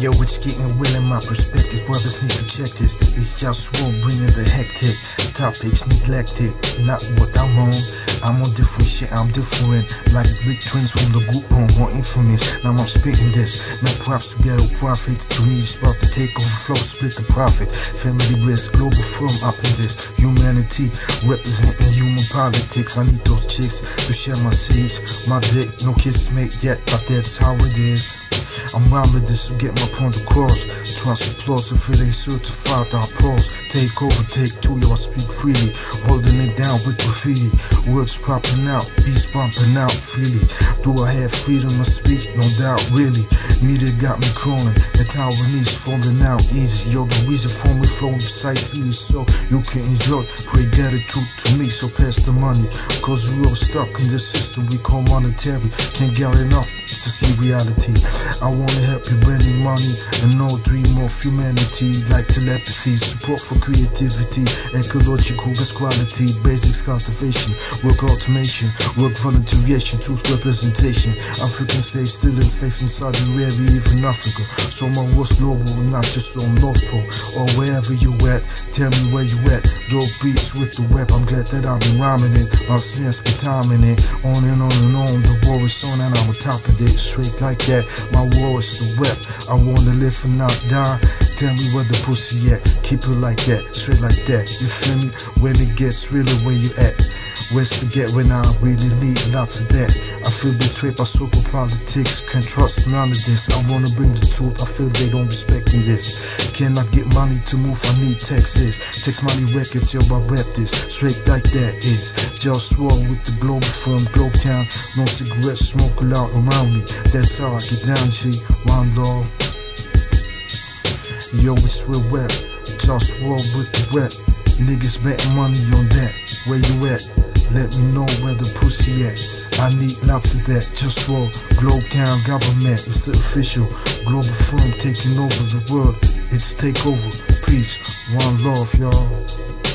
Yo, it's getting real in my perspective. Brothers need to check this. It's just war bringing the hectic. Topics neglected, not what I'm on. I'm on different shit, I'm different. Like big twins from the group home, more infamous. Now I'm spitting this. No props to ghetto profit. To me, it's about to take over flow, split the profit. Family bliss, Globalfirm up in this. Humanity, representing human politics. I need those chicks to share my seeds. My dick, no kiss made yet, but that's how it is. I'm rhyming this to get my point across. I Trust applause if it ain't certified, I applause. Take over, take two, yo, I speak freely. Holding it down with graffiti. Words popping out, beats bumping out freely. Do I have freedom of speech? No doubt, really. Media got me crawling, the Taiwanese falling out easy. Yo, the reason for me flowing precisely so you can enjoy. Pray gratitude to me, so pass the money. Cause we all stuck in this system we call monetary. Can't get enough to see reality. I wanna help you bring money and no dream of humanity like telepathy, support for creativity, ecological best quality, basics cultivation, work automation, work volunteeration, truth representation. African slaves still enslaved in Saudi Arabia, even Africa. So my work's global, not just on North Pole or wherever you at. Tell me where you at. Dope beats with the rap. I'm glad that I've been rhyming it. My snares be timing it. On and on and on. The war is on and I'm on top of it. Straight like that. My war is the rep. I wanna live and not die. Tell me where the pussy at. Keep it like that, straight like that. You feel me? When it gets realer, where you at? Where's to get when I really need lots of that? I feel betrayed by so-called politics. Can't trust none of this. I wanna bring the truth. I feel they don't respect in this. Can I get money to move? I need taxes. Text money records, yo, I rap this. Straight like that is. JustWar with the Globalfirm, Globe Town. No cigarettes, smoke loud around me. That's how I get down, G. One love. Yo, it's real rap. Just roll with the rap. Niggas betting money on that. Where you at? Let me know where the pussy at. I need lots of that. Just roll. Globe Town government. It's the official Globalfirm taking over the world. It's takeover. Peace. One love, y'all.